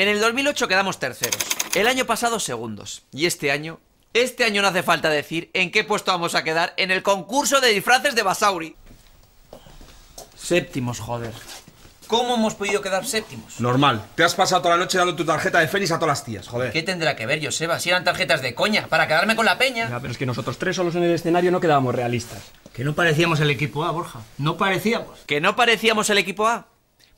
En el 2008 quedamos terceros. El año pasado segundos. Y este año... Este año no hace falta decir en qué puesto vamos a quedar en el concurso de disfraces de Basauri. Séptimos, joder. ¿Cómo hemos podido quedar séptimos? Normal. Te has pasado toda la noche dando tu tarjeta de Fénix a todas las tías, joder. ¿Qué tendrá que ver, Joseba? Si eran tarjetas de coña, para quedarme con la peña. Ya, pero es que nosotros tres solos en el escenario no quedábamos realistas. Que no parecíamos el equipo A, Borja. No parecíamos. ¿Que no parecíamos el equipo A?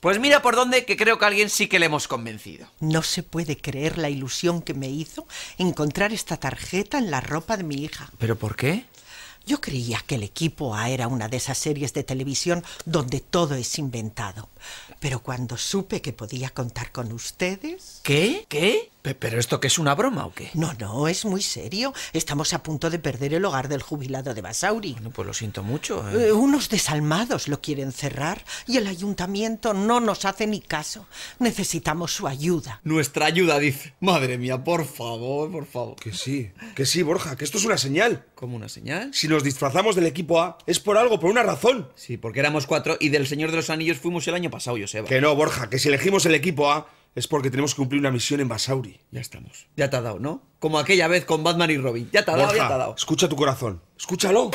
Pues mira por dónde que creo que a alguien sí que le hemos convencido. No se puede creer la ilusión que me hizo encontrar esta tarjeta en la ropa de mi hija. ¿Pero por qué? Yo creía que el equipo A era una de esas series de televisión donde todo es inventado. Pero cuando supe que podía contar con ustedes... ¿Qué? ¿Qué? Pe- ¿Pero esto qué es una broma o qué? No, no, es muy serio. Estamos a punto de perder el hogar del jubilado de Basauri. Bueno, pues lo siento mucho. ¿eh? Eh, unos desalmados lo quieren cerrar y el ayuntamiento no nos hace ni caso. Necesitamos su ayuda. Nuestra ayuda, dice. Madre mía, por favor, por favor. Que sí, que sí, Borja, que esto es una señal. ¿Como una señal? Si nos disfrazamos del equipo A, es por algo, por una razón. Sí, porque éramos cuatro y del Señor de los Anillos fuimos el año pasado, Joseba. Que no, Borja, que si elegimos el equipo A, es porque tenemos que cumplir una misión en Basauri. Ya estamos. Ya te ha dado, ¿no? Como aquella vez con Batman y Robin. Ya te ha dado, ya te ha dado. escucha tu corazón. Escúchalo.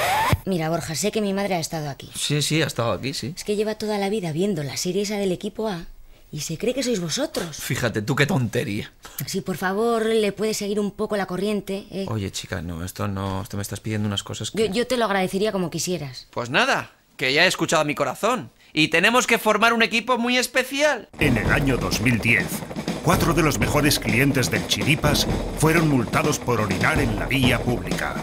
Mira, Borja, sé que mi madre ha estado aquí. Sí, sí, ha estado aquí, sí. Es que lleva toda la vida viendo la serie esa del equipo A y se cree que sois vosotros. Fíjate, tú qué tontería. Si por favor le puedes seguir un poco la corriente, ¿eh? Oye, chica, no, esto no, esto me estás pidiendo unas cosas Yo, que... yo te lo agradecería como quisieras. Pues nada, que ya he escuchado a mi corazón. Y tenemos que formar un equipo muy especial. En el año 2010, cuatro de los mejores clientes del Chiripas fueron multados por orinar en la vía pública.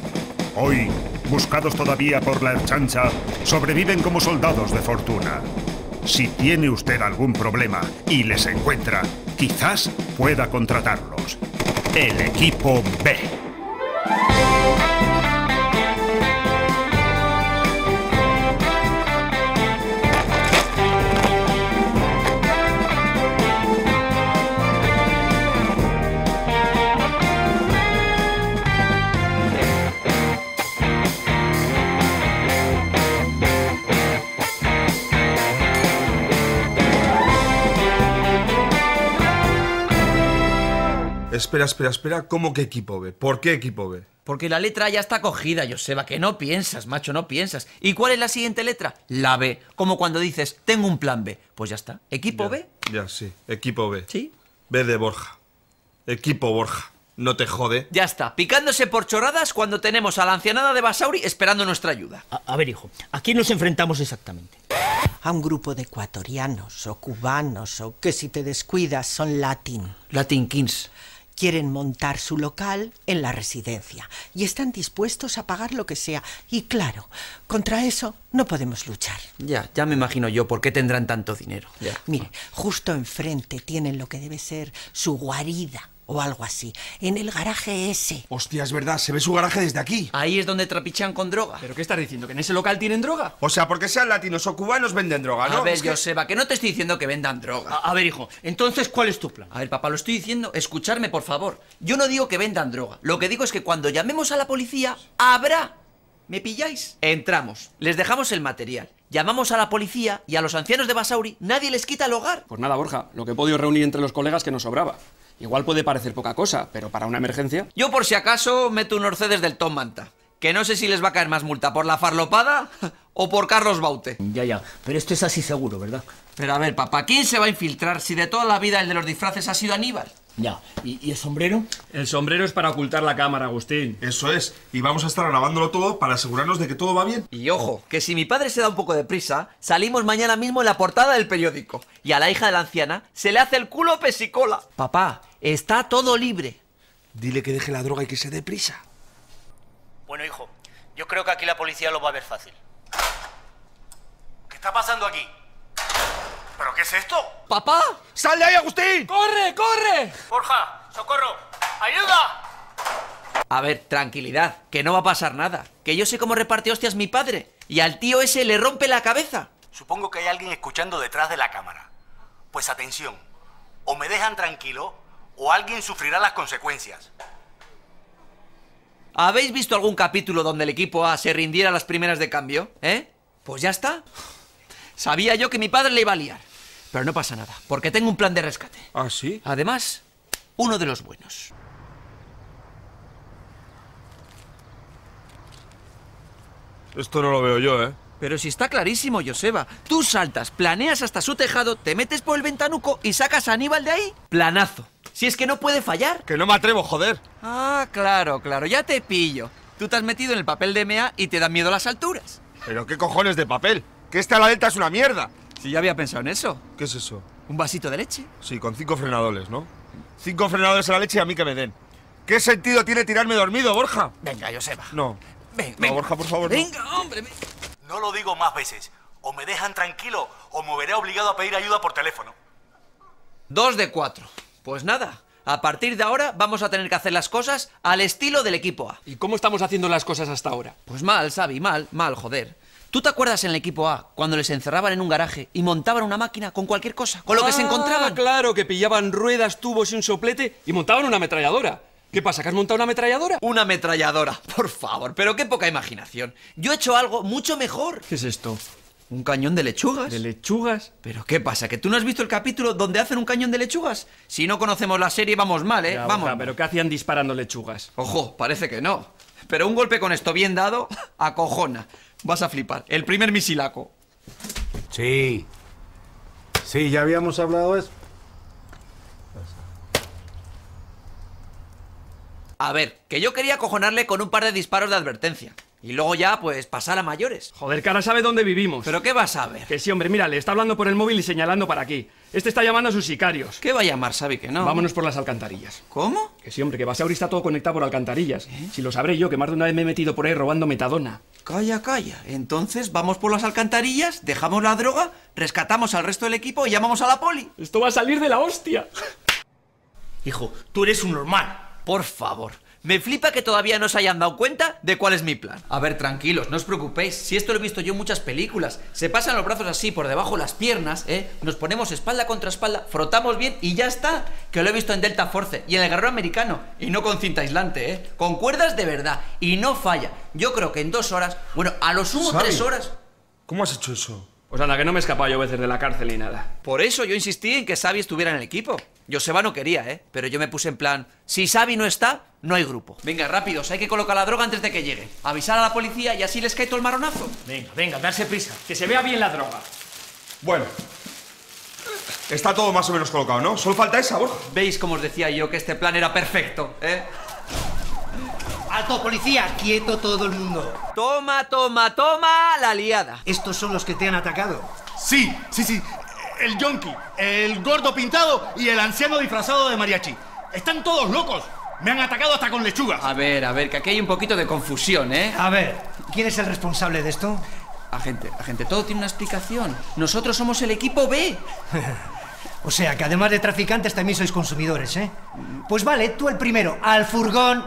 Hoy, buscados todavía por la Erchancha, sobreviven como soldados de fortuna. Si tiene usted algún problema y les encuentra, quizás pueda contratarlos. El equipo B. Espera, espera, espera. ¿Cómo que equipo B? ¿Por qué equipo B? Porque la letra ya está cogida, Joseba, que no piensas, macho, no piensas. ¿Y cuál es la siguiente letra? La B. Como cuando dices, tengo un plan B. Pues ya está. ¿Equipo B? Ya, sí. Equipo B. Sí. B de Borja. Equipo Borja. No te jode. Ya está. Picándose por chorradas cuando tenemos a la ancianada de Basauri esperando nuestra ayuda. A, a ver, hijo, ¿a quién nos enfrentamos exactamente? A un grupo de ecuatorianos o cubanos o que si te descuidas son latin. Latin Kings. Quieren montar su local en la residencia y están dispuestos a pagar lo que sea. Y claro, contra eso no podemos luchar. Ya, ya me imagino yo por qué tendrán tanto dinero. Ya. Mire, justo enfrente tienen lo que debe ser su guarida o algo así, en el garaje ese. Hostia, es verdad, se ve su garaje desde aquí. Ahí es donde trapichan con droga. ¿Pero qué estás diciendo? ¿Que en ese local tienen droga? O sea, porque sean latinos o cubanos venden droga, ¿no? A ver, Es que- Joseba, que no te estoy diciendo que vendan droga. A, a ver, hijo, entonces, ¿cuál es tu plan? A ver, papá, lo estoy diciendo, escucharme, por favor. Yo no digo que vendan droga. Lo que digo es que cuando llamemos a la policía, habrá. ¿Me pilláis? Entramos, les dejamos el material, llamamos a la policía y a los ancianos de Basauri nadie les quita el hogar. Pues nada, Borja, lo que he podido reunir entre los colegas que nos sobraba. Igual puede parecer poca cosa, pero para una emergencia... Yo por si acaso meto un Mercedes del Tom Manta. Que no sé si les va a caer más multa por la farlopada o por Carlos Baute. Ya, ya, pero esto es así seguro, ¿verdad? Pero a ver, papá, ¿quién se va a infiltrar si de toda la vida el de los disfraces ha sido Aníbal? Ya. ¿Y, y el sombrero? El sombrero es para ocultar la cámara, Agustín. Eso es. Y vamos a estar grabándolo todo para asegurarnos de que todo va bien. Y ojo, que si mi padre se da un poco de prisa, salimos mañana mismo en la portada del periódico. Y a la hija de la anciana se le hace el culo pesicola. Papá, está todo libre. Dile que deje la droga y que se dé prisa. Bueno, hijo, yo creo que aquí la policía lo va a ver fácil. ¿Qué está pasando aquí? ¿Pero qué es esto? ¡Papá! ¡Sal de ahí, Agustín! ¡Corre, corre! Borja, socorro, ayuda. A ver, tranquilidad, que no va a pasar nada. Que yo sé cómo reparte hostias mi padre. Y al tío ese le rompe la cabeza. Supongo que hay alguien escuchando detrás de la cámara. Pues atención, o me dejan tranquilo o alguien sufrirá las consecuencias. ¿Habéis visto algún capítulo donde el equipo A se rindiera a las primeras de cambio? ¿Eh? Pues ya está. Sabía yo que mi padre le iba a liar. Pero no pasa nada, porque tengo un plan de rescate. ¿Ah, sí? Además, uno de los buenos. Esto no lo veo yo, ¿eh? Pero si está clarísimo, Joseba. Tú saltas, planeas hasta su tejado, te metes por el ventanuco y sacas a Aníbal de ahí. Planazo. Si es que no puede fallar. Que no me atrevo, joder. Ah, claro, claro, ya te pillo. Tú te has metido en el papel de Mea y te dan miedo las alturas. Pero qué cojones de papel. Que este a la delta es una mierda. Si ya había pensado en eso. ¿Qué es eso? ¿Un vasito de leche? Sí, con cinco frenadores, ¿no? Cinco frenadores a la leche y a mí que me den. ¿Qué sentido tiene tirarme dormido, Borja? Venga, Joseba. No. Ven, No, venga. Borja, por favor, no. Venga, hombre. ven. No lo digo más veces. O me dejan tranquilo o me veré obligado a pedir ayuda por teléfono. Dos de cuatro. Pues nada. A partir de ahora vamos a tener que hacer las cosas al estilo del equipo A. ¿Y cómo estamos haciendo las cosas hasta ahora? Pues mal, Xavi, mal, mal, joder. ¿Tú te acuerdas en el equipo A cuando les encerraban en un garaje y montaban una máquina con cualquier cosa? Con lo que se Ah, encontraban. claro, que pillaban ruedas, tubos y un soplete y montaban una ametralladora. ¿Qué pasa, que has montado una ametralladora? Una ametralladora, por favor, pero qué poca imaginación. Yo he hecho algo mucho mejor. ¿Qué es esto? ¿Un cañón de lechugas? ¿De lechugas? ¿Pero qué pasa? ¿Que tú no has visto el capítulo donde hacen un cañón de lechugas? Si no conocemos la serie, vamos mal, ¿eh? Ya, vamos. ¿Pero qué hacían disparando lechugas? Ojo, parece que no. Pero un golpe con esto bien dado, acojona. Vas a flipar. El primer misilaco. Sí. Sí, ya habíamos hablado de eso. A ver, que yo quería acojonarle con un par de disparos de advertencia. Y luego ya, pues, pasar a mayores. Joder, ahora sabe dónde vivimos. ¿Pero qué vas a ver? Que sí, hombre, mira, le está hablando por el móvil y señalando para aquí. Este está llamando a sus sicarios. ¿Qué va a llamar, Sabi, que no? Vámonos por las alcantarillas. ¿Cómo? Que sí, hombre, que Basauri está todo conectado por alcantarillas. Si lo sabré yo, que más de una vez me he metido por ahí robando metadona. Calla, calla. Entonces vamos por las alcantarillas, dejamos la droga, rescatamos al resto del equipo y llamamos a la poli. Esto va a salir de la hostia. Hijo, tú eres un normal. Por favor. Me flipa que todavía no se hayan dado cuenta de cuál es mi plan. A ver, tranquilos, no os preocupéis. Si esto lo he visto yo en muchas películas. Se pasan los brazos así por debajo de las piernas, ¿eh? Nos ponemos espalda contra espalda, frotamos bien y ya está. Que lo he visto en Delta Force y en el guerrero americano. Y no con cinta aislante, ¿eh? Con cuerdas de verdad. Y no falla. Yo creo que en dos horas, bueno, a lo sumo tres horas. ¿Cómo has hecho eso? Pues anda, que no me he escapado yo veces de la cárcel ni nada. Por eso yo insistí en que Xavi estuviera en el equipo. Joseba no quería, ¿eh? Pero yo me puse en plan, si Xavi no está, no hay grupo. Venga, rápidos, hay que colocar la droga antes de que llegue. Avisar a la policía y así les cae todo el maronazo. Venga, venga, darse prisa. Que se vea bien la droga. Bueno. Está todo más o menos colocado, ¿no? Solo falta esa, Borja. ¿Veis cómo os decía yo que este plan era perfecto, eh? ¡Alto, policía! ¡Quieto todo el mundo! Toma, toma, toma la liada. Estos son los que te han atacado. Sí, sí, sí. El yonki, el gordo pintado y el anciano disfrazado de mariachi. Están todos locos. Me han atacado hasta con lechugas. A ver, a ver, que aquí hay un poquito de confusión, ¿eh? A ver, ¿quién es el responsable de esto? Agente, agente, todo tiene una explicación. Nosotros somos el equipo B. O sea, que además de traficantes también sois consumidores, ¿eh? Pues vale, tú el primero, al furgón.